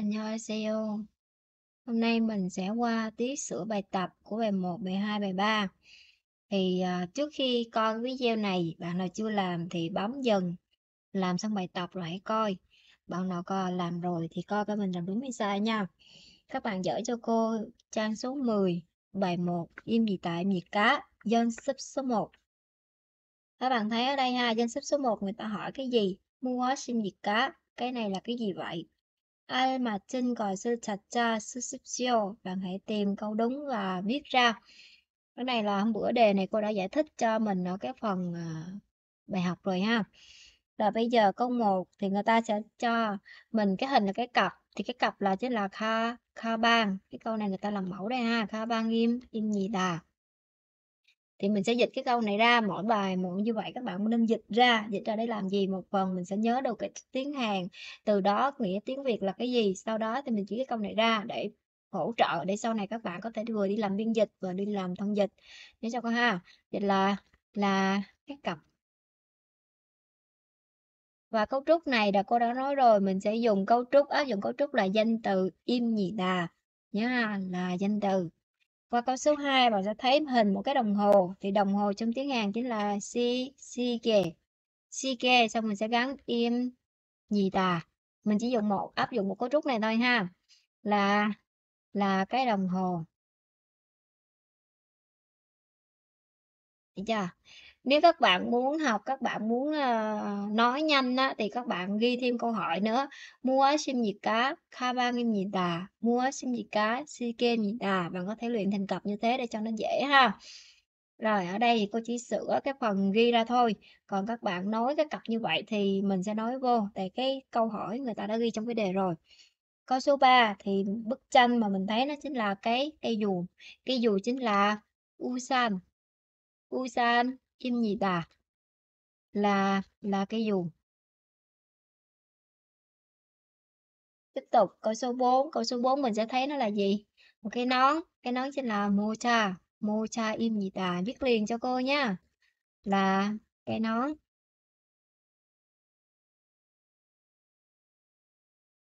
안녕하세요. Hôm nay mình sẽ qua tiết sửa bài tập của bài 1, bài 2, bài 3. Thì à, trước khi coi video này, bạn nào chưa làm thì bấm dừng, làm xong bài tập rồi hãy coi. Bạn nào coi làm rồi thì coi coi mình làm đúng hay sai nha. Các bạn dở cho cô trang số 10, bài 1, im gì tại im gì cá, dân xếp số 1. Các bạn thấy ở đây ha, dân xếp số 1 người ta hỏi cái gì? Mua sim gì cá, cái này là cái gì vậy? ai mà trên gọi sư chặt cha sư xíp siêu bạn hãy tìm câu đúng và viết ra. Cái này là hôm bữa đề này cô đã giải thích cho mình ở cái phần ờ, bài học rồi ha. Là bây giờ câu 1 thì người ta sẽ cho mình cái hình là cái cặp, thì cái cặp là chính là kha kha bang. Cái câu này người ta làm mẫu đây ha, kha bang im im gì đà thì mình sẽ dịch cái câu này ra, mỗi bài một như vậy, các bạn nên dịch ra. Dịch ra để làm gì? Một phần mình sẽ nhớ được cái tiếng Hàn. Từ đó nghĩa tiếng Việt là cái gì? Sau đó thì mình chỉ cái câu này ra để hỗ trợ, để sau này các bạn có thể vừa đi làm biên dịch vừa đi làm thông dịch. Nhớ cho con ha. Dịch là là cái cặp. Và cấu trúc này là cô đã nói rồi, mình sẽ dùng cấu trúc áp dụng cấu trúc là danh từ im nhị đà. Nhớ ha, là danh từ qua câu số 2 bạn sẽ thấy hình một cái đồng hồ. Thì đồng hồ trong tiếng Hàn chính là si, si kề. Si kề xong mình sẽ gắn im gì tà. Mình chỉ dùng một áp dụng một cấu trúc này thôi ha. Là là cái đồng hồ. Được chưa? nếu các bạn muốn học các bạn muốn uh, nói nhanh á, thì các bạn ghi thêm câu hỏi nữa. Mua sim gì cá kha em gì đà. Mua sim gì cá si kem gì đà. Bạn có thể luyện thành cặp như thế để cho nó dễ ha. Rồi ở đây thì cô chỉ sửa cái phần ghi ra thôi. Còn các bạn nói cái cặp như vậy thì mình sẽ nói vô tại cái câu hỏi người ta đã ghi trong cái đề rồi. Câu số 3 thì bức tranh mà mình thấy nó chính là cái cây dù. Cây dù chính là usan. Usan. Kim nhị tà? Là là cái dù. Tiếp tục, câu số 4. Câu số 4 mình sẽ thấy nó là gì? Một cái nón. Cái nón chính là mocha. Mocha im nhị tà? Viết liền cho cô nha. Là cái nón.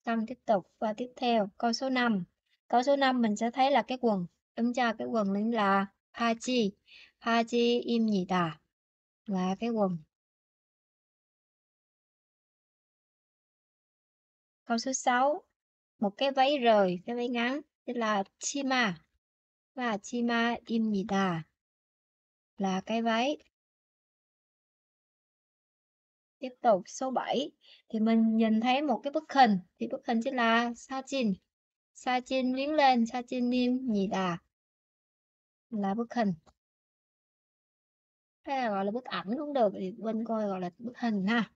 Xong tiếp tục và tiếp theo. Câu số 5. Câu số 5 mình sẽ thấy là cái quần. Um Đúng chưa? Cái quần nên là haji. Haji im nhị tà? là cái quần. Câu số 6. Một cái váy rời, cái váy ngắn tức là chima. Và chima imnida là cái váy. Tiếp tục số 7 thì mình nhìn thấy một cái bức hình thì bức hình chính là sajin. Sajin liếng lên, sajin imnida là bức hình hay là gọi là bức ảnh cũng được thì bên coi gọi là bức hình ha.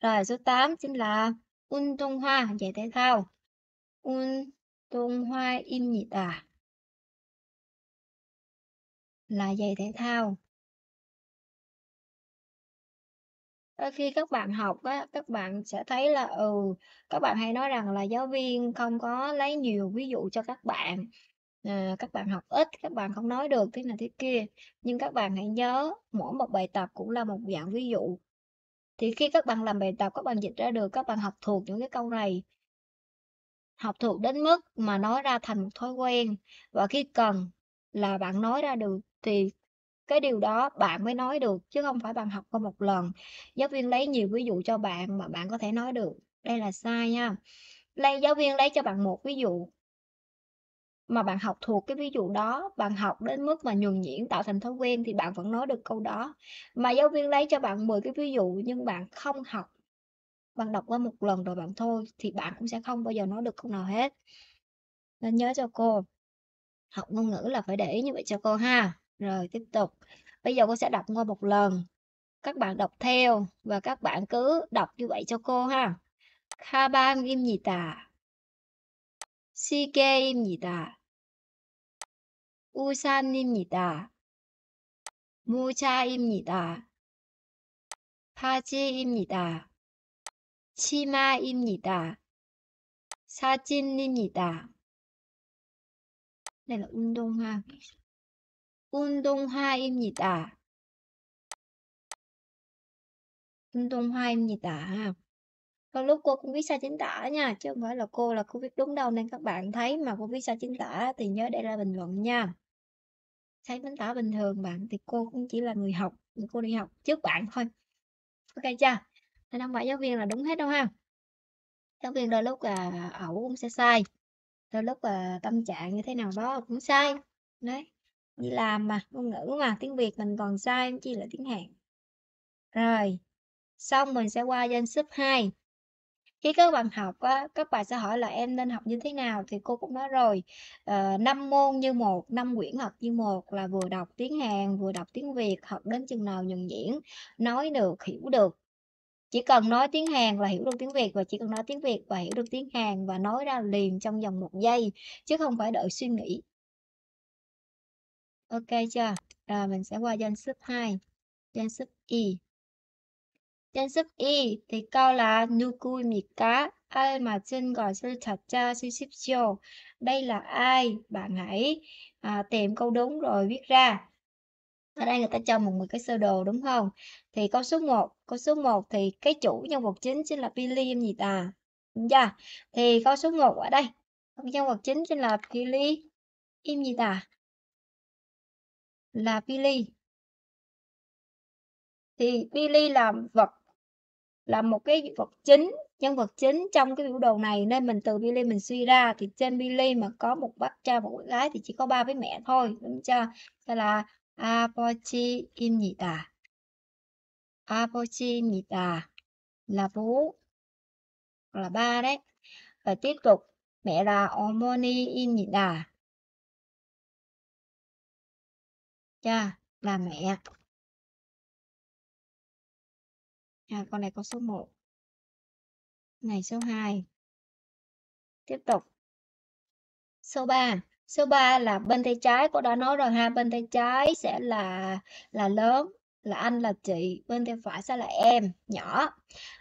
Rồi số 8 chính là un tung hoa giải thể thao. Un tung hoa im nhị à? Là giày thể thao. Đôi khi các bạn học á, các bạn sẽ thấy là ừ các bạn hay nói rằng là giáo viên không có lấy nhiều ví dụ cho các bạn à, các bạn học ít các bạn không nói được thế này thế kia. Nhưng các bạn hãy nhớ mỗi một bài tập cũng là một dạng ví dụ. Thì khi các bạn làm bài tập các bạn dịch ra được các bạn học thuộc những cái câu này. Học thuộc đến mức mà nói ra thành một thói quen. Và khi cần là bạn nói ra được thì cái điều đó bạn mới nói được chứ không phải bạn học qua một lần. Giáo viên lấy nhiều ví dụ cho bạn mà bạn có thể nói được. Đây là sai nha. Lấy giáo viên lấy cho bạn một ví dụ mà bạn học thuộc cái ví dụ đó, bạn học đến mức mà nhường nhuyễn tạo thành thói quen thì bạn vẫn nói được câu đó. Mà giáo viên lấy cho bạn 10 cái ví dụ nhưng bạn không học, bạn đọc qua một lần rồi bạn thôi thì bạn cũng sẽ không bao giờ nói được câu nào hết. Nên nhớ cho cô, học ngôn ngữ là phải để ý như vậy cho cô ha. Rồi tiếp tục. Bây giờ cô sẽ đọc qua một lần. Các bạn đọc theo và các bạn cứ đọc như vậy cho cô ha. Kha Khabang im nhì tà. 시계입니다. 우산입니다. 모자입니다. 바지입니다. 치마입니다. 사진입니다. là 운동화. 운동화입니다. 운동화입니다. Có lúc cô cũng viết sai chính tả nha, chứ không phải là cô là cô viết đúng đâu, nên các bạn thấy mà cô viết sai chính tả thì nhớ để lại bình luận nha. Sai chính tả bình thường bạn, thì cô cũng chỉ là người học, người cô đi học trước bạn thôi. OK chưa? Nên không phải giáo viên là đúng hết đâu ha. Giáo viên đôi lúc là ẩu cũng sẽ sai, đôi lúc là tâm trạng như thế nào đó cũng sai. Đấy, đi làm mà, ngôn ngữ mà, tiếng Việt mình còn sai chi là tiếng Hàn. Rồi, xong mình sẽ qua danh sách 2. Khi các bạn học á, các bạn sẽ hỏi là "Em nên học như thế nào?" Thì cô cũng nói rồi, ờ, năm uh, môn như một, năm quyển học như một là vừa đọc tiếng Hàn, vừa đọc tiếng Việt, học đến chừng nào nhuần nhuyễn, nói được, hiểu được. Chỉ cần nói tiếng Hàn và hiểu được tiếng Việt, và chỉ cần nói tiếng Việt và hiểu được tiếng Hàn và nói ra liền trong vòng một giây, chứ không phải đợi suy nghĩ. OK chưa? Rồi mình sẽ qua danh sách 2, danh sách Y Danh sách Y thì câu là "누구입니까? Ai mà xin gọi sự thật cho 주십시오." Đây là ai? Bạn hãy, à, tìm câu đúng rồi viết ra. Ở đây người ta cho mình một cái sơ đồ, đúng hông? Thì câu số 1, câu số 1 thì cái chủ nhân vật chính chính là Billy,입니다. Đúng chưa? Thì câu số 1 ở đây, nhân vật chính chính là Billy,입니다. Là Billy. Thì Billy là vật là một cái vật chính, nhân vật chính trong cái biểu đồ này, nên mình từ Billy mình suy ra thì trên Billy mà có một bác trai, một bác gái thì chỉ có ba với mẹ thôi, đúng chưa? Nên là 아버지입니다. 아버지입니다 là bố, là ba đấy. Và tiếp tục, mẹ là 어머니입니다. Chưa? Là mẹ. à, con này có số 1 này số 2 tiếp tục. Số 3 số 3 là bên tay trái cô đã nói rồi ha. Bên tay trái sẽ là là lớn là anh là chị. Bên tay phải sẽ là em nhỏ.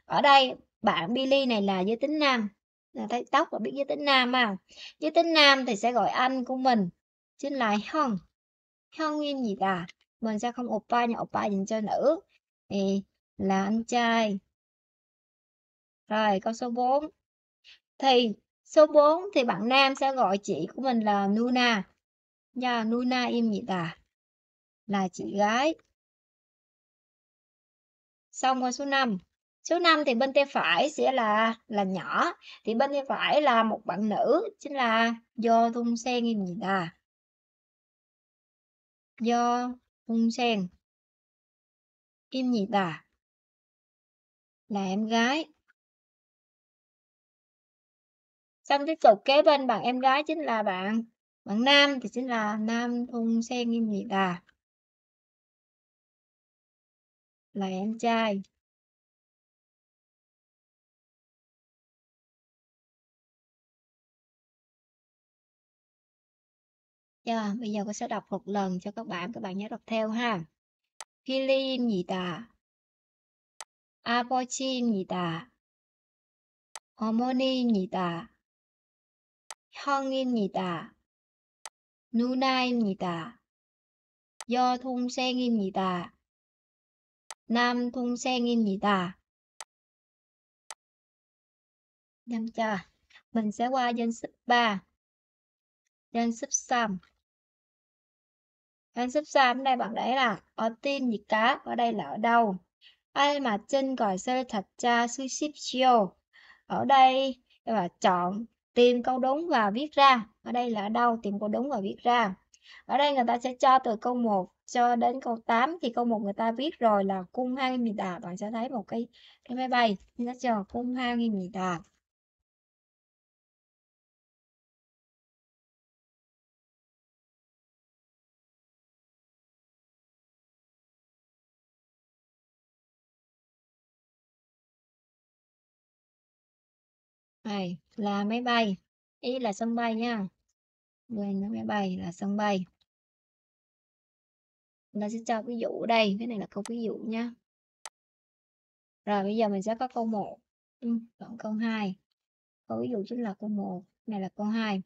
Ở đây bạn Billy này là giới tính nam. Là thấy tóc và biết giới tính nam không? Giới tính nam thì sẽ gọi anh của mình. Chính là hông hông như gì cả mình sẽ không oppa nhưng oppa dành cho nữ. Thì là anh trai. Rồi câu số 4. Thì số 4 thì bạn nam sẽ gọi chị của mình là Nuna. Nhà Nuna im gì ta? Là chị gái. Xong qua số 5. Số 5 thì bên tay phải sẽ là là nhỏ, thì bên tay phải là một bạn nữ chính là Do Thung Sen im gì ta? Do Thung Sen. Im gì ta? là em gái. Xong tiếp tục kế bên bạn em gái chính là bạn bạn nam thì chính là nam thung sen nghiêm nhiệt đà. Là em trai. Yeah, bây giờ cô sẽ đọc một lần cho các bạn, các bạn nhớ đọc theo ha. Khi ly nhị tà 아버지입니다. 어머니입니다. 형입니다. 누나입니다. 여동생입니다. 남동생입니다. Nhanh chưa? Mình sẽ qua danh sách 3. Danh sách 3. Danh sách 3 ở đây bạn để là 어디입니까? Ở đây là ở đâu? ai mà chân còi xe thật cha tra chiều Ở đây và chọn, tìm câu đúng và viết ra. Ở đây là đâu, tìm câu đúng và viết ra. Ở đây người ta sẽ cho từ câu 1 cho đến câu 8 thì câu 1 người ta viết rồi là cung hang mì đà bạn sẽ thấy một cái cái máy bay, nó chờ cung hang mì đà này là máy bay. Ý là sân bay nha. Đây là máy bay là sân bay. Mình sẽ cho ví dụ ở đây cái này là câu ví dụ nha rồi bây giờ mình sẽ có câu 1 ừ, còn câu 2 câu ví dụ chính là câu 1 này là câu 2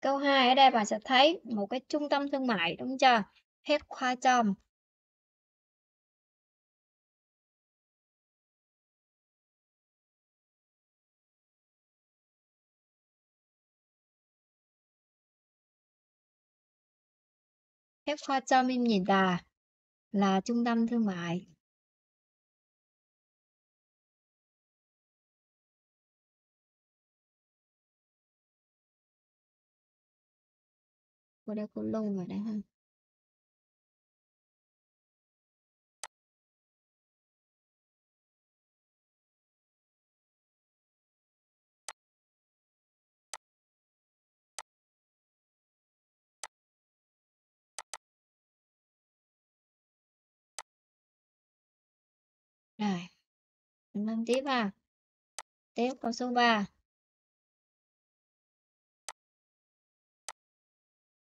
câu 2 ở đây bạn sẽ thấy một cái trung tâm thương mại đúng chưa? Headquarters. mình nhìn đà là trung tâm thương mại. Cô đã cũng lôi vào đây ha. Rồi, mình làm tiếp ha. Tiếp câu số 3.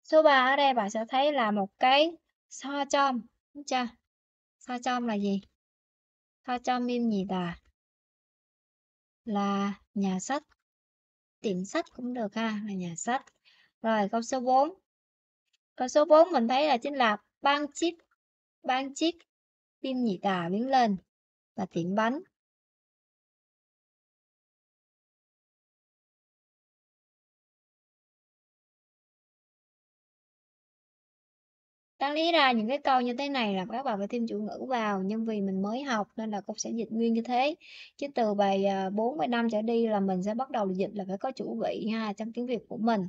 Số 3 ở đây bạn sẽ thấy là một cái so chom, đúng chưa? So chom là gì? So chom im gì ta? Là nhà sách. Tiệm sách cũng được ha, là nhà sách. Rồi câu số 4. Câu số 4 mình thấy là chính là ban chip. Ban chip phim nhị tà biến lên và tiệm bánh. Đáng lý ra những cái câu như thế này là các bạn phải thêm chủ ngữ vào, nhưng vì mình mới học nên là cô sẽ dịch nguyên như thế. Chứ từ bài 4, bài 5 trở đi là mình sẽ bắt đầu dịch là phải có chủ vị ha trong tiếng Việt của mình.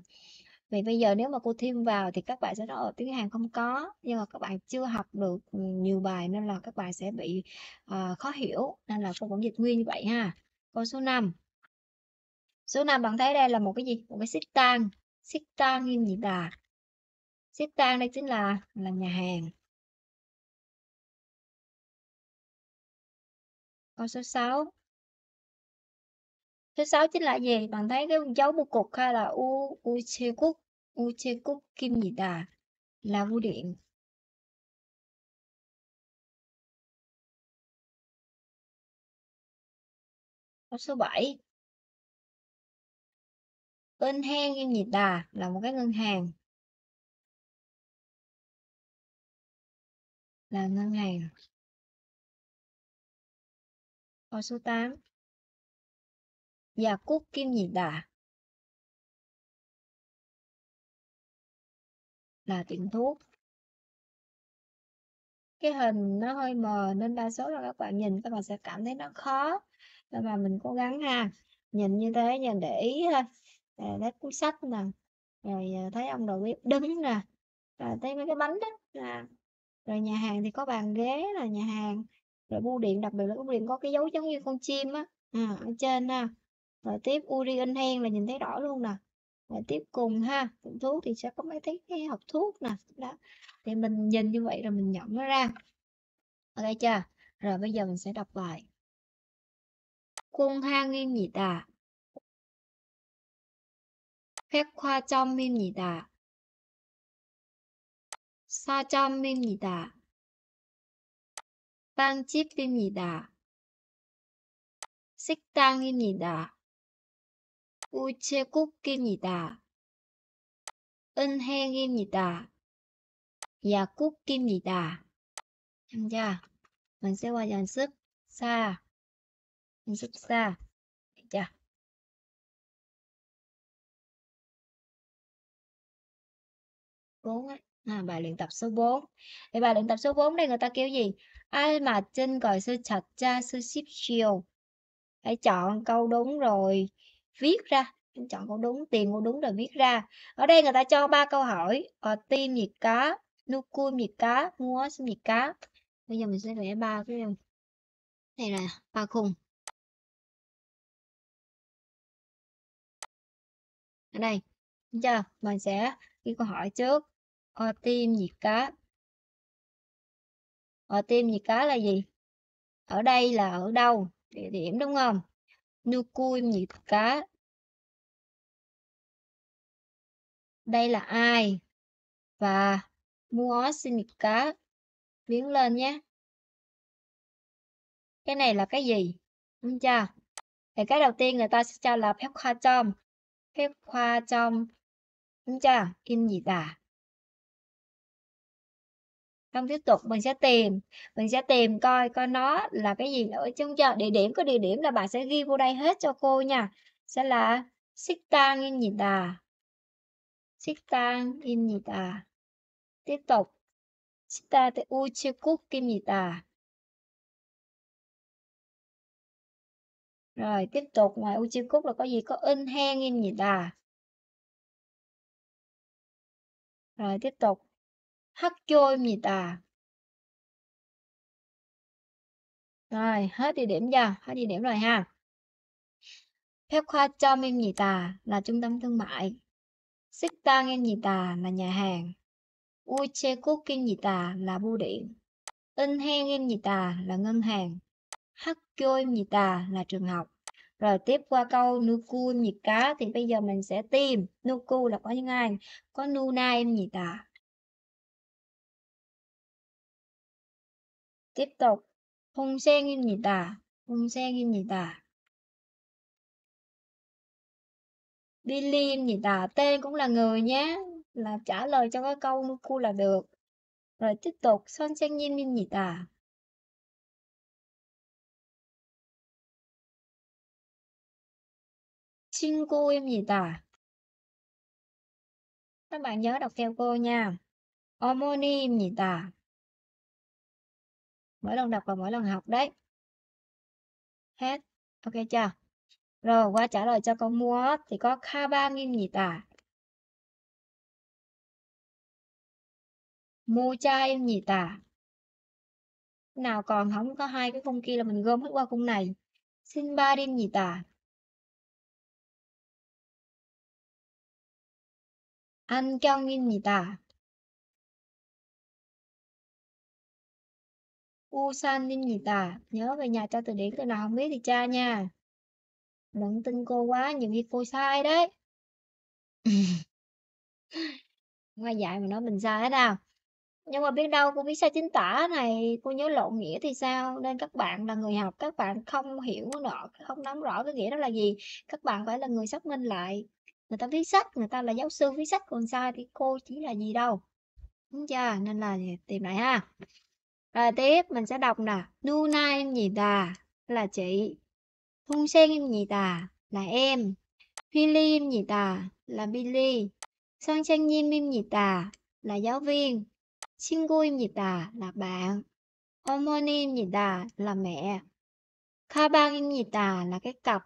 Vì bây giờ nếu mà cô thêm vào thì các bạn sẽ nói ở tiếng Hàn không có, nhưng mà các bạn chưa học được ừ, nhiều bài nên là các bạn sẽ bị uh, khó hiểu, nên là cô vẫn dịch nguyên như vậy ha. Câu số 5. Số 5 bạn thấy đây là một cái gì? Một cái xích tan. Xích tan như nhị đà? Xích tan đây chính là là nhà hàng. Câu số 6. Số 6 chính là gì? Bạn thấy cái dấu bưu cục hay là u u chê cúc u chê cúc kim gì đà, là bưu điện. Câu số 7. Ngân hàng kim gì đà là một cái ngân hàng. Là ngân hàng. Câu số 8. Và cúc kim nhị đà là tiệm thuốc. Cái hình nó hơi mờ nên đa số là các bạn nhìn các bạn sẽ cảm thấy nó khó. Nhưng mà mình cố gắng ha. Nhìn như thế nhìn để ý thôi. À, thấy cuốn sách nè. Rồi ờ, thấy ông đầu bếp đứng nè. Rồi thấy mấy cái bánh đó. nè. Rồi nhà hàng thì có bàn ghế là nhà hàng. Rồi bưu điện đặc biệt là bưu điện có cái dấu giống như con chim á. À, ở trên ha. Rồi tiếp uri in hen là nhìn thấy rõ luôn nè Rồi tiếp cùng ha, tiệm thuốc thì sẽ có mấy cái, cái hộp thuốc nè. Đó. Thì mình nhìn như vậy rồi mình nhận nó ra. Ok chưa? Rồi bây giờ mình sẽ đọc bài. Cung hang입니다. 백화점입니다. 서점입니다. 빵집입니다. 식당입니다. 우체국입니다. 은행입니다. 약국입니다. Được chưa? Mình sẽ qua dàn sức xa. Dàn sức xa. Được chưa? bốn À, bài luyện tập số 4. Thì bài luyện tập số 4 đây người ta kêu gì? Ai mà trên gọi sư chặt cha sư ship chiều. Hãy chọn câu đúng rồi viết ra. Chọn câu đúng tìm câu đúng rồi viết ra. Ở đây người ta cho ba câu hỏi ờ, tim nhiệt cá nuku nhiệt cá mua nhiệt cá. Bây giờ mình sẽ vẽ ba cái này là ba khung. Ở đây chưa? Mình sẽ ghi câu hỏi trước. Ờ, tim nhiệt cá. Ờ, tim nhiệt cá là gì? Ở đây là ở đâu? Địa điểm đúng không? Nukum nhịp cá. Đây là ai? Và mua xin cá. Biến lên nhé. Cái này là cái gì? Đúng chưa? Thì cái đầu tiên người ta sẽ cho là phép khoa trong phép khoa trong đúng chưa? In gì à? không tiếp tục, mình sẽ tìm. Mình sẽ tìm coi coi nó là cái gì nữa chúng giờ địa điểm có địa điểm là bạn sẽ ghi vô đây hết cho cô nha. Sẽ là xích Sikta in nhị đà Sikta in nhị đà tiếp tục. Xích tà tự u chi cúc kim nhị đà rồi, tiếp tục. Ngoài u chi cúc là có gì? Có in hen in nhị đà rồi, tiếp tục. 학교입니다. Rồi, hết địa điểm chưa? Hết địa điểm rồi ha. 백화점입니다 là trung tâm thương mại. 식당입니다 là nhà hàng. 우체국입니다 là bưu điện. 은행입니다 là ngân hàng. 학교입니다 là trường học. Rồi tiếp qua câu 누구입니까 thì bây giờ mình sẽ tìm 누구 là có những ai? Có 누나입니 tiếp tục 동생입니다. 동생입니다. Billy입니다. Tên cũng là người nhé. Là trả lời cho cái câu nuku là được. Rồi tiếp tục 선생님입니다. 친구입니다. Các bạn nhớ đọc theo cô nha. 어머니입니다. mỗi lần đọc và mỗi lần học đấy. Hết. Ok chưa? Rồi, qua trả lời cho câu mua thì có kha ba nghìn nhỉ tả. Mua cha em nhị tả. Nào còn không? Có hai cái khung kia là mình gom hết qua khung này. Xin ba đêm nhỉ tả. Anh cho nghiêm nhị tả. u san Ninh gì ta? Nhớ về nhà cho từ điển từ nào không biết thì tra nha. Đừng tin cô quá, nhiều khi cô sai đấy. Hoa dạy mà nói mình sai thế nào? Nhưng mà biết đâu cô viết sai chính tả này, cô nhớ lộn nghĩa thì sao? Nên các bạn là người học, các bạn không hiểu nọ, không nắm rõ cái nghĩa đó là gì. Các bạn phải là người xác minh lại. Người ta viết sách, người ta là giáo sư viết sách còn sai thì cô chỉ là gì đâu. Đúng chưa? Nên là tìm lại ha. Rồi tiếp, mình sẽ đọc nè. Nuna em nhì tà là chị. Hung sen em nhì tà là em. Billy em nhì tà là Billy. Son Chan Nhiêm em nhì tà là giáo viên. Shingu em nhì tà là bạn. Omoni em nhì tà là mẹ. Kabang em nhì tà là cái cặp.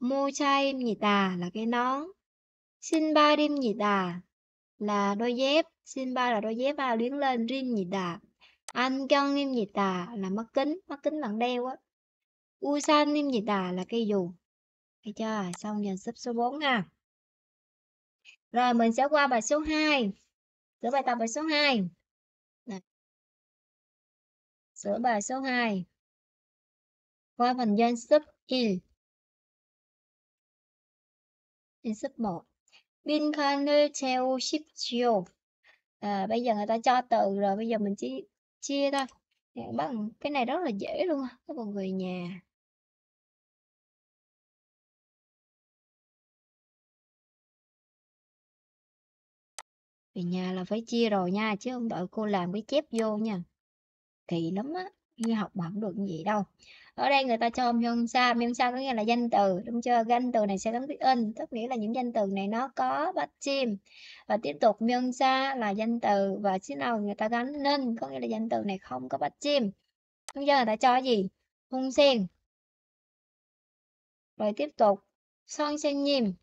Mocha em nhì tà là cái nón. Sinba em nhì tà là đôi dép. Sinba là đôi dép và luyến lên Rin nhì tà anh cân niêm nhiệt đà là mắt kính mắt kính bạn đeo á. U san niêm nhiệt đà là cây dù. Được chưa? Xong dần sub số 4 nha rồi mình sẽ qua bài số 2 sửa bài tập bài số 2 Đây. sửa bài số 2 qua phần danh sub il in sub 1 bin kanu theo ship chiều à, bây giờ người ta cho từ rồi bây giờ mình chỉ chia thôi. bằng cái này rất là dễ luôn, các bạn về nhà. Về nhà là phải chia rồi nha, chứ không đợi cô làm cái chép vô nha. Kỳ lắm á, như học bổng được như vậy đâu. Ở đây người ta cho mion sa mion sa có nghĩa là danh từ, đúng chưa? Danh từ này sẽ gắn với in, tức nghĩa là những danh từ này nó có bắt chim. Và tiếp tục mion sa là danh từ và chứ nào người ta gắn nên có nghĩa là danh từ này không có bắt chim. Bây giờ người ta cho gì? Hung sen. Rồi tiếp tục, son sen nhìm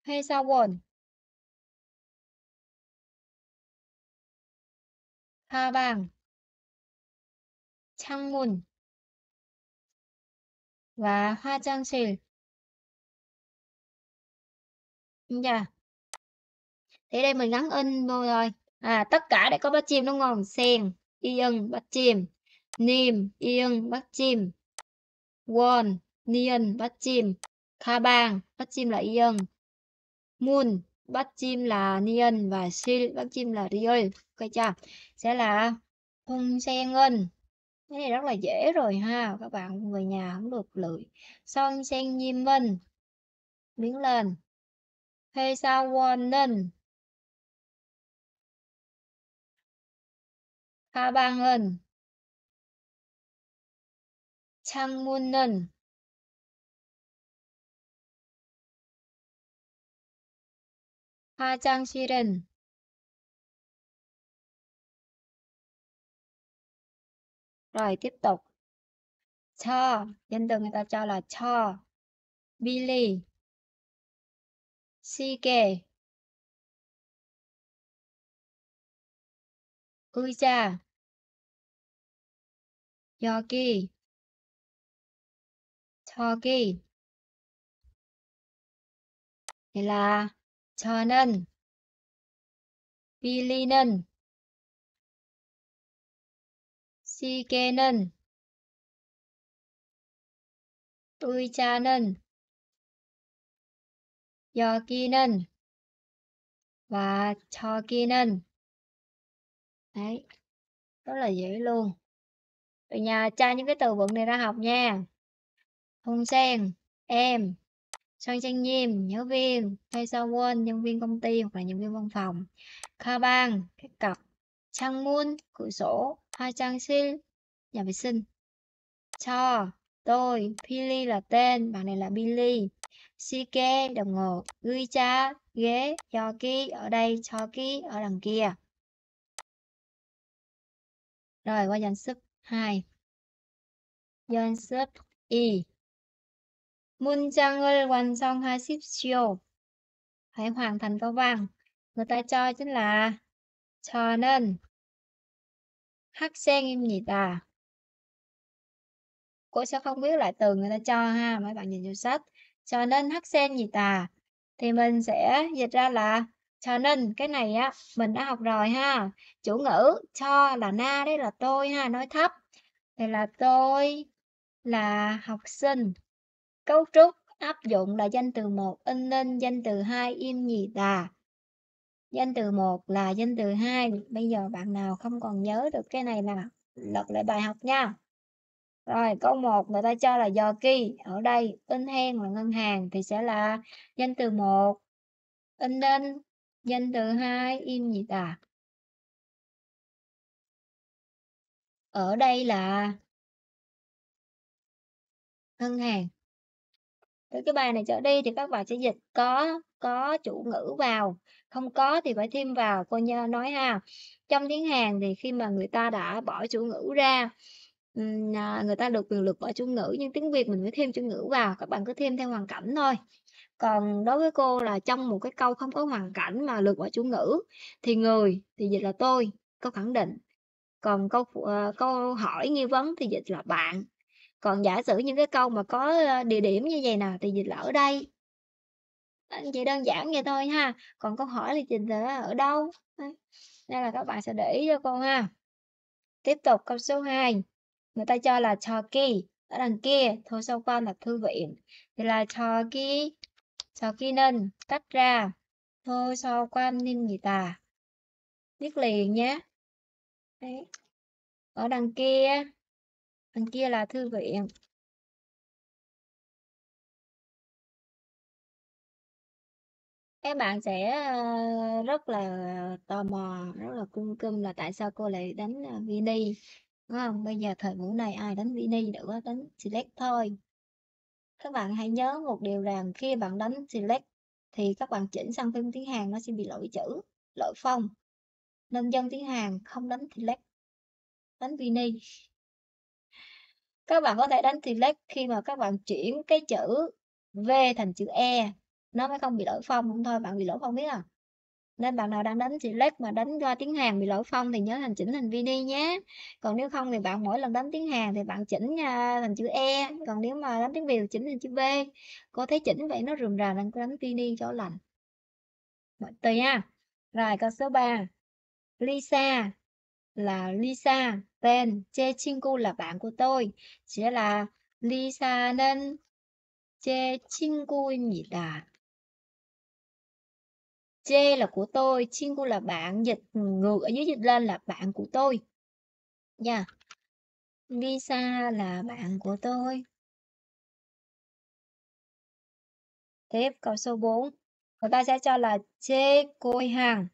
hay sao quần 가방 창문 và 화장실. Đúng chưa? Thì đây mình gắn in vô rồi. À, tất cả để có bắt chim đúng không? Sen, yên, bắt chim. Nim, yên, bắt chim. Won, niên, bắt chim. Khabang, bắt chim là yên. Moon, bắt chim là niên và sil, bắt chim là real. Ok chưa? Sẽ là hung sen ngân. Cái này rất là dễ rồi ha. Các bạn về nhà không được lười. Son sen nhim minh. Biến lên. 회사원은 가방은 창문은 화장실은 Rồi tiếp tục. Cho, danh từ người ta cho là cho. Billy. 시계. 의자. 여기. 저기. Thì là 저는 빌리는 시계는 의자는 여기는 và 저기는 đấy rất là dễ luôn Ở nhà tra những cái từ vựng này ra học nha Hùng Sen em Son Trang Nhiêm, giáo viên, hay Sao quên nhân viên công ty hoặc là nhân viên văn phòng. Kha Bang, cái cặp. Trang Moon, cửa sổ. hai Trang Sil, nhà vệ sinh. Cho, tôi. Billy là tên, bạn này là Billy. Sike, đồng hồ. Gui cha, ghế. cho ki, ở đây. Cho ki, ở đằng kia. Rồi, qua danh sub 2. danh sub Y 문장을 완성하십시오 hãy hoàn thành câu văn người ta cho chính là 저는 학생입니다 cô sẽ không biết lại từ người ta cho ha mấy bạn nhìn vô sách cho nên hắc sen gì tà thì mình sẽ dịch ra là cho nên cái này á mình đã học rồi ha chủ ngữ cho là na đấy là tôi ha nói thấp thì là tôi là học sinh cấu trúc áp dụng là danh từ 1 in lên danh từ 2 im gì tà danh từ 1 là danh từ 2. bây giờ bạn nào không còn nhớ được cái này là lật lại bài học nha rồi, câu 1 người ta cho là dò kỳ. Ở đây, in hen là ngân hàng thì sẽ là danh từ 1. In lên danh từ 2 im gì ta? Ở đây là ngân hàng. Từ cái bài này trở đi thì các bạn sẽ dịch có có chủ ngữ vào, không có thì phải thêm vào. Cô nhớ nói ha. Trong tiếng Hàn thì khi mà người ta đã bỏ chủ ngữ ra à, người ta được quyền lực bỏ chủ ngữ nhưng tiếng Việt mình phải thêm chủ ngữ vào các bạn cứ thêm theo hoàn cảnh thôi còn đối với cô là trong một cái câu không có hoàn cảnh mà lược bỏ chủ ngữ thì người thì dịch là tôi câu khẳng định còn câu uh, câu hỏi nghi vấn thì dịch là bạn còn giả sử những cái câu mà có địa điểm như vậy nào thì dịch là ở đây. Chỉ đơn giản vậy thôi ha. Còn câu hỏi thì dịch là ở đâu? Nên là các bạn sẽ để ý cho con ha. Tiếp tục, câu số 2 người ta cho là Turkey ở đằng kia, thôi sau quan là thư viện. Thì là Turkey kỳ nên tách ra. Thôi sau quan nên gì ta biết liền nhé. Đấy. ở đằng kia phần kia là thư viện các bạn sẽ ờ, rất là tò mò rất là cung cưng là tại sao cô lại đánh ờ, Vini Đúng không? Bây giờ thời buổi này ai đánh Vini nữa, đánh Select thôi. Các bạn hãy nhớ một điều rằng khi bạn đánh Select thì các bạn chỉnh sang phim tiếng Hàn nó sẽ bị lỗi chữ, lỗi phong. Nên dân tiếng Hàn không đánh Select, đánh Vini. Các bạn có thể đánh Select khi mà các bạn chuyển cái chữ V thành chữ E, nó mới không bị lỗi phong, không thôi bạn bị lỗi phong biết à? Nên bạn nào đang đánh select mà đánh do tiếng Hàn bị lỗi phong thì nhớ hành chỉnh thành Vini nhé. Còn nếu không thì bạn mỗi lần đánh tiếng Hàn thì bạn chỉnh à, thành chữ E. Còn nếu mà đánh tiếng Việt chỉnh thành chữ V. Cô thấy chỉnh vậy nó rườm rà nên đánh Vini cho lành. Tùy nha. Rồi câu số 3. Lisa là Lisa, tên 제 친구 là bạn của tôi. Sẽ là Lisa는 제 친구입니다. J là của tôi, 친구 là bạn, dịch ngược ở dưới dịch lên là bạn của tôi. Nha. Yeah. Lisa là bạn của tôi. Tiếp câu số 4. Người ta sẽ cho là chê côi hàng.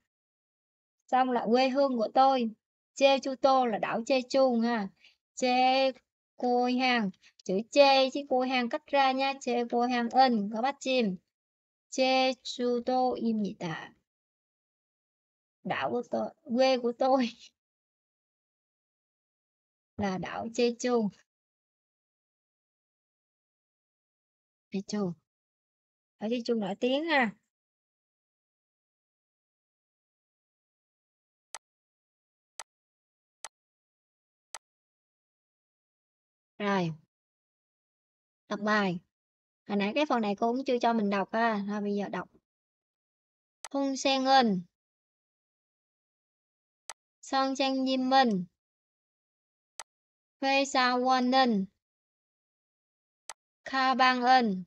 Xong là quê hương của tôi. Jeju-do là đảo Jeju ha. Je côi hang chữ chê chứ côi hang cắt ra nha. Chê côi hang ân, có bắt chim. Chê chu im gì ta đảo của tôi, quê của tôi là đảo chê chu chê ở chê nổi tiếng ha. Rồi. tập bài. Hồi nãy cái phần này cô cũng chưa cho mình đọc ha. Thôi bây giờ đọc. Hun Sen Eun Son Sang Diêm Minh Huê Sa Won Ninh Kha Bang Eun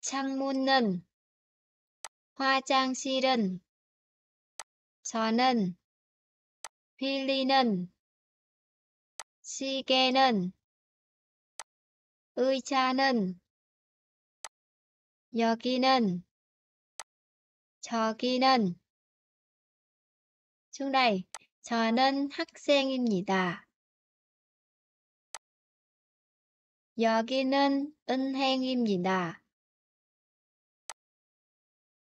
Chang Moon Ninh Hoa Trang Si Rin Cho nên Phi Ly Ninh 시계는 의자는 여기는 저기는 đây 저는 학생입니다. 여기는 은행입니다.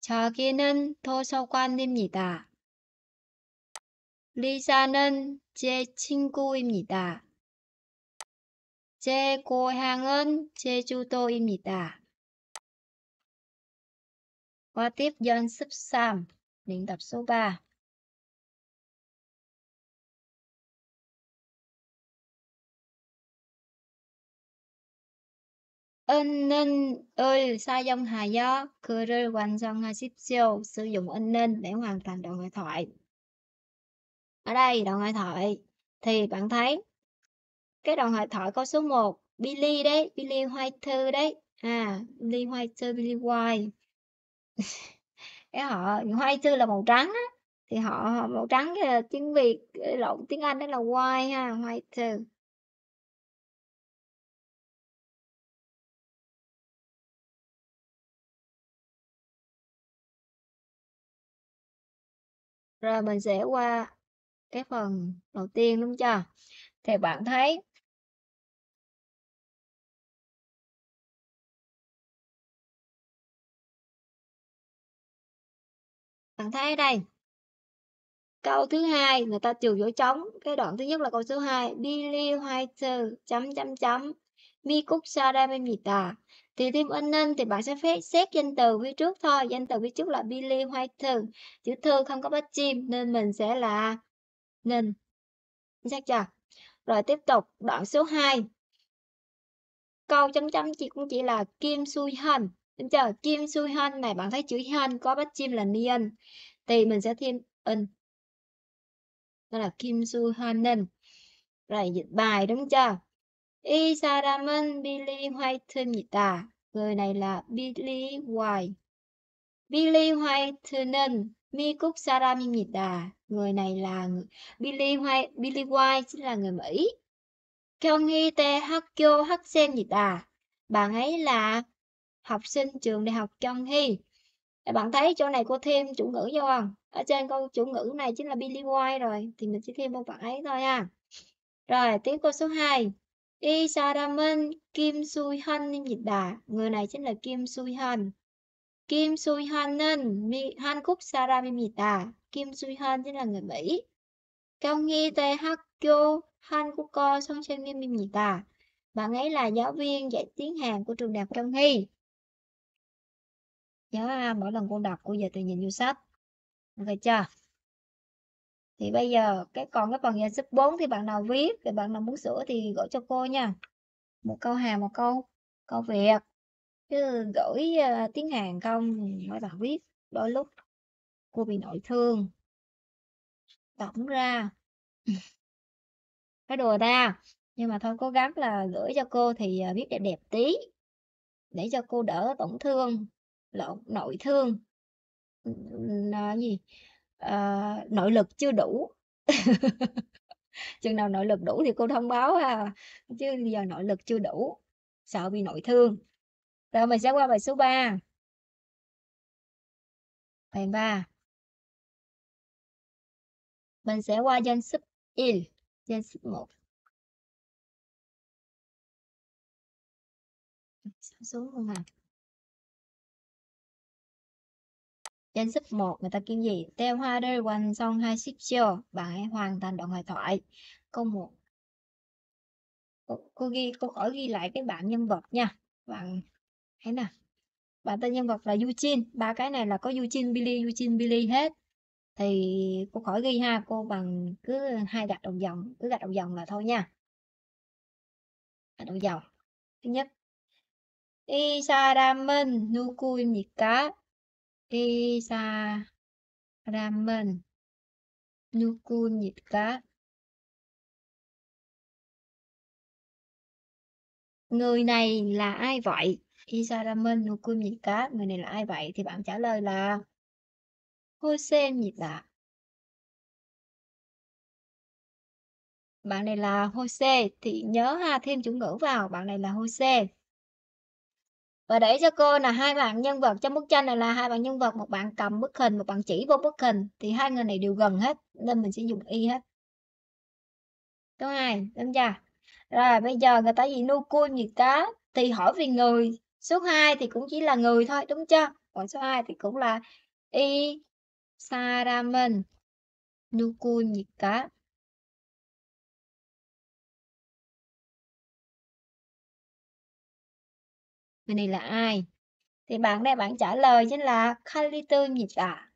저기는 도서관입니다. 리사는 제 친구입니다. 제 고향은 제주도입니다. Qua tiếp dân sub Sam, luyện tập số 3. 은는을 사용하여 글을 완성하십시오. Sử dụng 은는 để hoàn thành đoạn hội thoại. Ở đây đoạn hội thoại thì bạn thấy cái đoạn hội thoại câu số 1 Billy đấy, Billy White đấy. À, Billy White, Billy White. cái họ White là màu trắng á thì họ, màu trắng là tiếng Việt lộn tiếng Anh đó là white ha, white. Rồi mình sẽ qua cái phần đầu tiên đúng chưa? Thì bạn thấy bạn thấy ở đây. Câu thứ hai người ta trừ dấu trống cái đoạn thứ nhất là câu số 2 Billy White chấm chấm chấm. Mikuk Saramimita à? thì thêm in thì bạn sẽ phép xét danh từ phía trước thôi, danh từ phía trước là Billy White chữ thư không có bắt chim, nên mình sẽ là nên chắc chưa? Rồi tiếp tục, đoạn số 2 câu chấm chấm chỉ cũng chỉ là Kim Sui Hân Đúng chưa? Kim Sui Hân này bạn thấy chữ Hân có bắt chim là Niên thì mình sẽ thêm in đó là Kim Sui Hân rồi dịch bài đúng chưa 이 사람은 빌리 화이트입니다. người này là Billy White. Billy White는 미국 사람입니다. người này là Billy White. Billy White chính là người Mỹ. 경희대 학교 학생입니다. bạn ấy là học sinh trường đại học Trân Hy bạn thấy chỗ này cô thêm chủ ngữ vô không? Ở trên câu chủ ngữ này chính là Billy White rồi, thì mình chỉ thêm một bạn ấy thôi ha. Rồi, tiếng câu số 2 Y Saramin Kim Sui Han niêm dịch đà. Người này chính là Kim Sui Han Kim Sui Han nên Hàn Quốc Saramimita Kim Sui Han chính là người Mỹ. Công nghi tê Hakyo Han Quốc Co Son Sen Mimita bạn ấy là giáo viên dạy tiếng Hàn của trường đại học Trân Hy Nhớ ha, mỗi lần cô đọc cô giờ tự nhìn vô sách. Ok chưa? Thì bây giờ cái còn cái phần giải 4 thì bạn nào viết, thì bạn nào muốn sửa thì gửi cho cô nha. Một câu Hàn, một câu câu Việt. Chứ gửi uh, tiếng Hàn không mấy bạn viết đôi lúc cô bị nội thương. Tổng ra cái đùa ta nhưng mà thôi cố gắng là gửi cho cô thì à, viết đẹp đẹp tí để cho cô đỡ tổn thương lộn nội thương. Nó gì? À, nội lực chưa đủ. Chừng nào nội lực đủ thì cô thông báo ha. Chứ giờ nội lực chưa đủ sợ bị nội thương. Rồi mình sẽ qua bài số 3 bài 3 Mình sẽ qua danh sách il, danh sách 1. xuống luôn à. Danh sách 1 người ta kêu gì? Theo hoa đê quanh song hai ship show. Bạn hãy hoàn thành đoạn hội thoại. Câu 1. Cô, cô ghi cô khỏi ghi lại cái bạn nhân vật nha. Bạn thấy nè. Bạn tên nhân vật là Eugene. Ba cái này là có Eugene Billy, Eugene Billy hết. Thì cô khỏi ghi ha, cô bằng cứ hai gạch đồng dòng, cứ gạch đồng dòng là thôi nha. Gạch đồng dòng. Thứ nhất Isaramen nukuimika Teza ramen. Nuku nhịt cá. Người này là ai vậy? Isa ramen, nuku nhịt cá. Người này là ai vậy? Thì bạn trả lời là Hossein nhịt đạ bạn này là Jose, thì nhớ ha, thêm chủ ngữ vào. Bạn này là Jose và để cho cô là hai bạn nhân vật trong bức tranh này là hai bạn nhân vật, một bạn cầm bức hình, một bạn chỉ vô bức hình, thì hai người này đều gần hết, nên mình sẽ dùng y hết. Câu hai đúng chưa rồi, bây giờ người ta gì? Nuôi cua nhiệt cá thì hỏi về người. Số 2 thì cũng chỉ là người thôi, đúng chưa? Còn số 2 thì cũng là y saramen nuku nhiệt cá. Người này là ai? Thì bạn đây bạn trả lời chính là 칼리드입니다.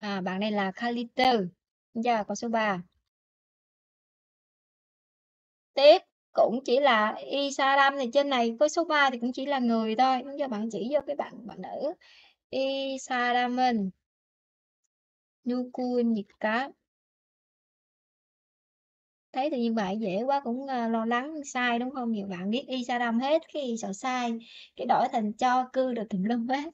À, bạn này là Khalid. Giờ câu số 3. Tiếp cũng chỉ là Isaram thì trên này có số 3 thì cũng chỉ là người thôi. Đúng chưa? Bạn chỉ vô cái bạn bạn nữ. Isaram은 누구입니까? Thấy tự nhiên bạn dễ quá cũng, ơ, lo lắng sai, đúng không Nhiều bạn biết Isaram hết, cái sợ sai, cái đổi thành cho, cư được tùm lum hết.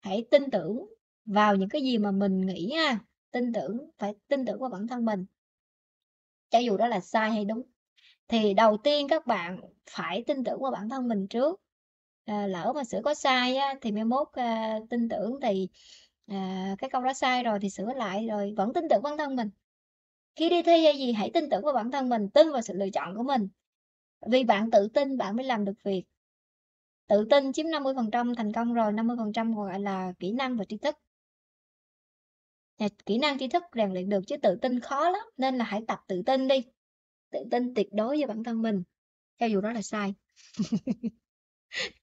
Hãy tin tưởng vào những cái gì mà mình nghĩ ha, tin tưởng phải tin tưởng vào bản thân mình. Cho dù đó là sai hay đúng. Thì đầu tiên các bạn phải tin tưởng vào bản thân mình trước. À, lỡ mà sửa có sai á, thì mai mốt, à, tin tưởng thì, à, cái câu đó sai rồi thì sửa lại, rồi vẫn tin tưởng bản thân mình. Khi đi thi hay gì hãy tin tưởng vào bản thân mình, tin vào sự lựa chọn của mình. Vì bạn tự tin bạn mới làm được việc. Tự tin chiếm 50% thành công rồi, 50% còn gọi là kỹ năng và tri thức. Kỹ năng tri thức rèn luyện được chứ tự tin khó lắm, nên là hãy tập tự tin đi. Tự tin tuyệt đối với bản thân mình, cho dù đó là sai.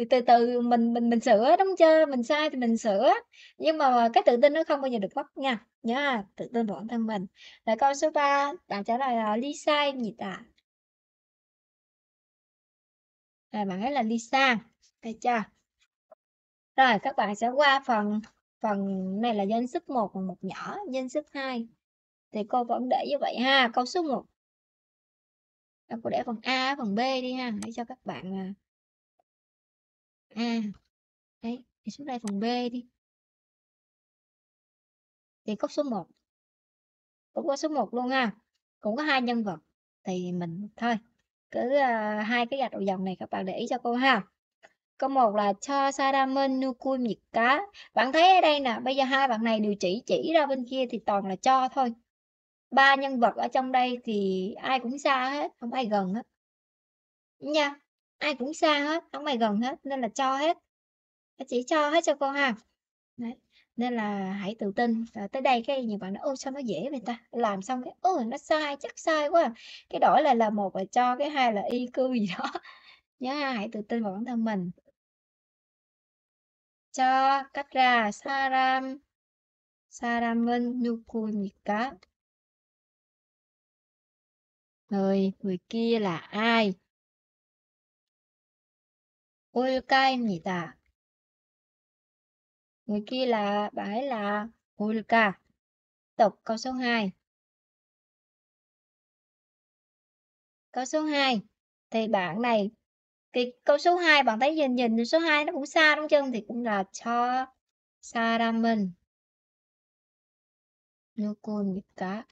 thì từ từ mình mình mình sửa đúng chưa? Mình sai thì mình sửa. Nhưng mà cái tự tin nó không bao giờ được mất nha. Nha à, tự tin bản thân mình. Là câu số 3 bạn trả lời là Lisa nhỉ gì ta rồi bạn ấy là Lisa. Thấy chưa? Rồi các bạn sẽ qua phần phần này là danh sách một còn một nhỏ, danh sách 2 thì cô vẫn để như vậy ha. Câu số 1 cô để phần A, phần B đi ha. Để cho các bạn à, a, đấy, thì xuống đây phần B đi. Thì cốc số 1. Cũng có số 1 luôn ha. Cũng có hai nhân vật. Thì mình thôi, cứ uh, hai cái gạch đầu dòng này các bạn để ý cho cô ha. Câu một là cho Saramen Nukui nhiệt cá. Bạn thấy ở đây nè, bây giờ hai bạn này đều chỉ chỉ ra bên kia thì toàn là cho thôi. Ba nhân vật ở trong đây thì ai cũng xa hết, không ai gần hết. Nha ai cũng xa hết, hổng ai gần hết nên là cho hết. Nó chỉ cho hết cho cô ha. Đấy, nên là hãy tự tin. Rồi tới đây cái nhiều bạn nói: "Ôi, sao nó dễ vậy ta?" Làm xong cái: "Ôi, nó sai, chắc sai quá à." Cái đổi lại là một là cho, cái hai là y cư gì đó. Nhớ ha, hãy tự tin vào bản thân mình. Cho, cắt ra 사람, 사람은 누구입니까? Người, người kia là ai? 올가입니다. Người kia là bạn ấy là Olga. Tục câu số 2. Câu số 2 thì bạn này thì câu số 2 bạn thấy nhìn nhìn số 2 nó cũng xa đúng chưa? Thì cũng là cho 사람은 누구입니까?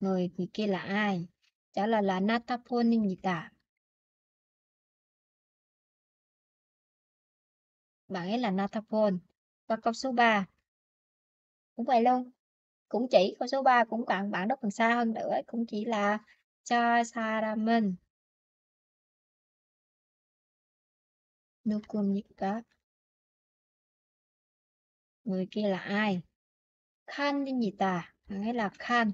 Người, người kia là ai? Trả lời là 나타폰입니다. bạn ấy là Natapol. Và câu số 3 cũng vậy luôn, cũng chỉ câu số 3 cũng bạn bạn đó còn xa hơn nữa, cũng chỉ là cho 사람은 누굽니까? Người kia là ai? Khan입니다. Bạn ấy là Khan.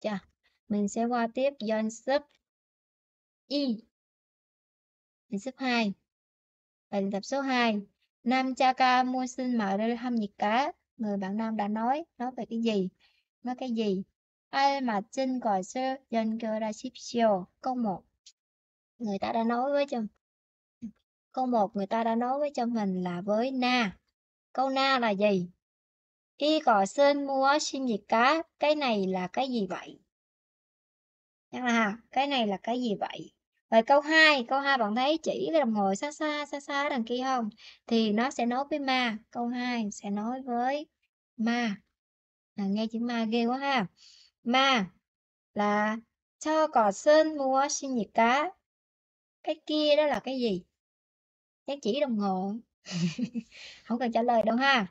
Chà, mình sẽ qua tiếp join sub y. Mình sub 2. Bài tập số 2. Nam cha ca mua xin mở ra hâm nhiệt cá. Người bạn Nam đã nói, nói về cái gì? Nói cái gì? Ai mà chinh gọi sư dân cơ ra ship show. Câu 1. Người ta đã nói với chồng. Câu 1 người ta đã nói với cho mình là với na. Câu na là gì? Y có sơn mua xin dịch cá. Cái này là cái gì vậy? Chắc là ha, cái này là cái gì vậy? Vậy câu 2, câu 2 bạn thấy chỉ cái đồng hồ xa xa xa xa đằng kia không? Thì nó sẽ nói với ma. Câu 2 sẽ nói với ma. À, nghe chữ ma ghê quá ha. Ma là cho cò sơn mua sinh nhật cá. Cái kia đó là cái gì? Chắc chỉ đồng hồ. không cần trả lời đâu ha.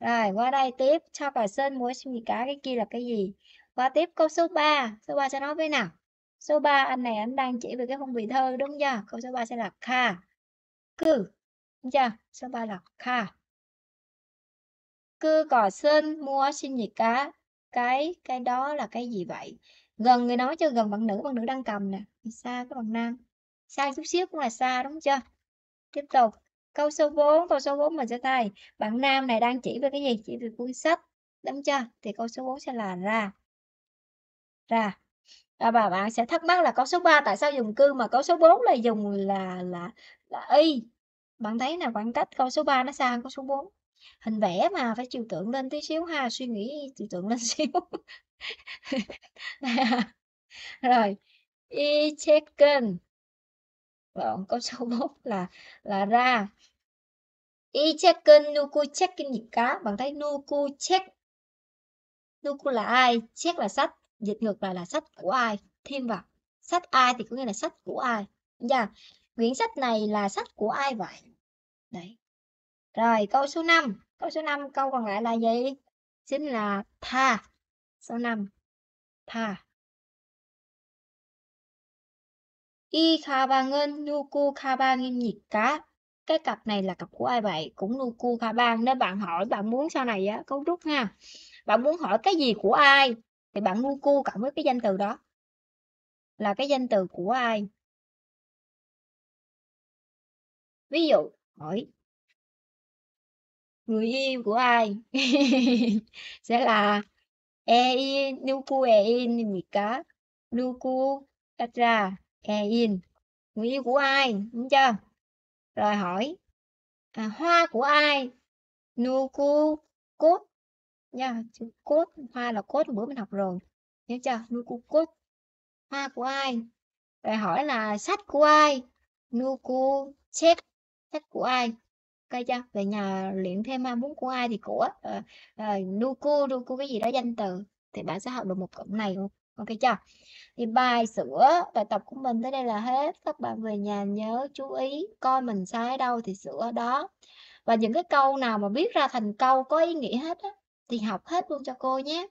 Rồi qua đây tiếp cho cò sơn mua xin gì cá. Cái kia là cái gì? Qua tiếp câu số 3. Số 3 sẽ nói với nào? Số 3 anh này anh đang chỉ về cái phong vị thơ đúng chưa? Câu số 3 sẽ là kha. Cư. Đúng chưa? Số 3 là kha. Cư cỏ sơn mua xin gì cá. Cái cái đó là cái gì vậy? Gần người nói cho gần bạn nữ, bạn nữ đang cầm nè. Xa cái bạn nam. Xa chút xíu cũng là xa đúng chưa? Tiếp tục. Câu số 4, câu số 4 mình sẽ thay. Bạn nam này đang chỉ về cái gì? Chỉ về cuốn sách. Đúng chưa? Thì câu số 4 sẽ là ra. Ra. À, và bạn sẽ thắc mắc là câu số 3 tại sao dùng cư mà câu số 4 là dùng là là là y. Bạn thấy là khoảng cách câu số 3 nó xa hơn câu số 4. Hình vẽ mà phải chiều tượng lên tí xíu ha, suy nghĩ chiều tượng lên xíu. Rồi, y checken Vâng, câu số 4 là là ra. 이 책은 누구 책입니까? Bạn thấy 누구 책. 누구 là ai? Check là sách dịch ngược lại là sách của ai thêm vào sách ai thì có nghĩa là sách của ai dạ quyển sách này là sách của ai vậy đấy rồi câu số 5 câu số 5 câu còn lại là gì chính là tha số 5 tha Ikhabang은 Nukukhaba nghiêm nhiệt cá. Cái cặp này là cặp của ai vậy? Cũng Nukukhaba. Nếu bạn hỏi, bạn muốn sau này á, cấu trúc ha. Bạn muốn hỏi cái gì của ai? Thì bạn Nuku cộng với cái danh từ đó. Là cái danh từ của ai? Ví dụ, hỏi người yêu của ai sẽ là e nuku e in mika nuku katra e in người yêu của ai đúng chưa? Rồi hỏi à, hoa của ai? Nuku cốt nha chữ cốt hoa là cốt bữa mình học rồi nhớ chưa? Nuku cốt hoa của ai? Rồi hỏi là sách của ai? Nuku chép sách của ai? Coi chưa về nhà luyện thêm muốn của ai thì của ờ, ờ, à, à, nuku nuku cái gì đó danh từ thì bạn sẽ học được một cụm này ok chưa? Thì bài sửa bài tập của mình tới đây là hết. Các bạn về nhà nhớ chú ý coi mình sai đâu thì sửa đó. Và những cái câu nào mà viết ra thành câu có ý nghĩa hết á, thì học hết luôn cho cô nhé.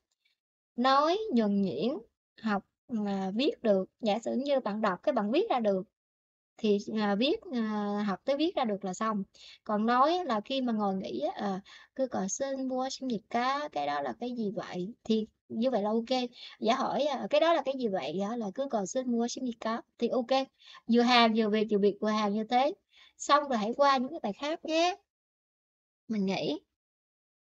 Nói nhuần nhuyễn, học mà viết được. Giả sử như bạn đọc cái bạn viết ra được thì à, viết à, học tới viết ra được là xong. Còn nói là khi mà ngồi nghĩ à, ờ, cứ cờ sinh mua sinh nhật cá cái đó là cái gì vậy? Thì như vậy là ok. Giả hỏi à, cái đó là cái gì vậy? À, là cứ cờ sinh mua sinh nhật cá thì ok. Vừa hàm vừa việc vừa việc vừa hàm như thế. Xong rồi hãy qua những cái bài khác nhé. Mình nghĩ